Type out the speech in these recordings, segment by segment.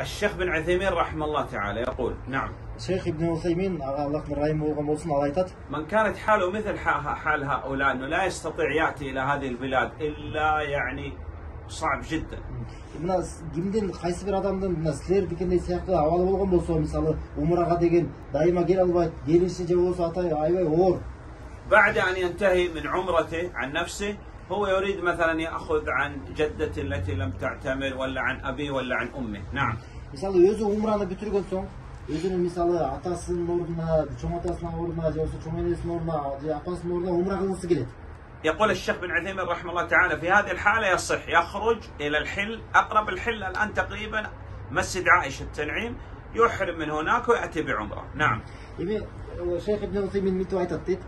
الشيخ بن عثيمين رحمه الله تعالى يقول نعم шейх ибн усаймин ага аллахтын ырайымы болгон болсун ал айтат من كانت حاله مثل ح- حال هؤلاء انه لا يستطيع ياتي الى هذه البلاد الا يعني صعب جدا мына с- кимдин кайсы бир адамдын мына силердикиндей сыяктуу абалы болгон болсо мисалы умрага деген дайыма келе албайт келиши же болбосо атай аябай оор بعد ان ينتهي من عمرته عن نفسه هو يريد مثلا ياخذ عن جدته التي لم تعتمر ولا عن ابيه ولا عن امه نعم мисалы өзү умраны бүтүргөн соң өзүнүн мисалы атасынын ордуна чоң атасынын ордуна же болбосо чоң энесинин ордуна же апасынын ордуна умра кылгысы келет يقول الشيخ بن عثيمين رحمه الله تعالى في هذه الحالة يصح يخرج إلى الحل أقرب الحل الآن تقريبا مسجد عائشة التنعيم يحرم من هناك ويأتي بعمرة نعم эми э, шейх ибн усаймин мынтип айтат дейт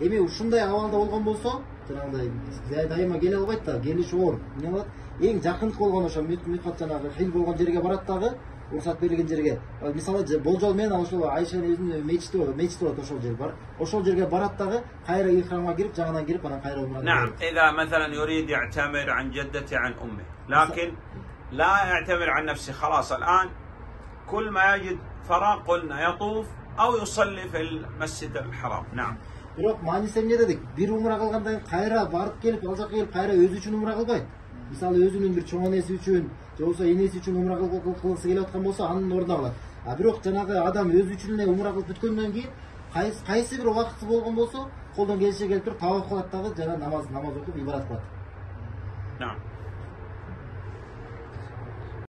эми ушундай абалда болгон болсо жанагындай дай- дайыма келе албайт да келиш оор эмне кылат эң жакындык болгон ошо мют- мютхат жанагы хил болгон жерге барат дагы уруксат берилген жерге Ал мисалы же- болжол менен ал ошол айшанын өзүнүн мечити болот мечити болот ошол жер бар ошол жерге барат дагы кайра ихрамга кирип жаңадан кирип анан кайра умра نعم إذا مثلا يريد يعتمر عن جدته عن أمه لكن لا يعتمر عن نفسه خلاص الآن كل ما يجد فراغ قلنا يطوف أو يصلي في المسجد الحرام نعم бирок мааниси эмне дедик? Бир умра кылгандан кийин кайра барып келип ал жака келип кайра өзү үчүн умра кылбайт мисалы өзүнүн бир чоң энеси үчүн же болбосо энеси үчүн умра кылгысы келип аткан болсо анын ордуна калат. А бирок жанагы адам өзү үчүн эле умра кылып бүткөндөн кийин кайсы бир убакыты болгон болсо колдон келишинче келип туруп таап кылат дагы жана намаз намаз окуп ибадат кылат.